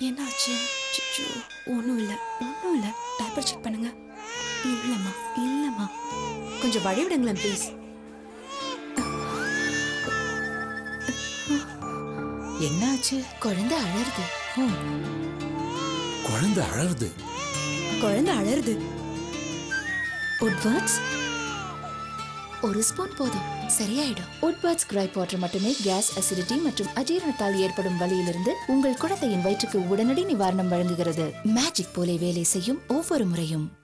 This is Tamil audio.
என்னாச்சு? சிச்சு ஒன்றும் இல்லை. ஒன்றும் இல்லை. டைப்பர் செக் பண்ணுங்க. இல்லைம்மா. இல்லைம்மா. கொஞ்சம் வழி விடுங்களேன் ப்ளீஸ் என்னாச்சு? குழந்தை அழறுது. குழந்தை அழறது. குழந்தை அழறுது. உட்வர்ட்ஸ் ஒரு ஸ்பூன் போதும். சரியாயிடும். உட்பர்ட்ஸ் கிரைப் வாட்டர் மட்டுமே கேஸ் அசிடிட்டி மற்றும் அஜீரணத்தால் ஏற்படும் வழியிலிருந்து உங்கள் குழந்தையின் வயிற்றுக்கு உடனடி நிவாரணம் வழங்குகிறது. மேஜிக் போலே வேலை செய்யும் ஒவ்வொரு முறையும்.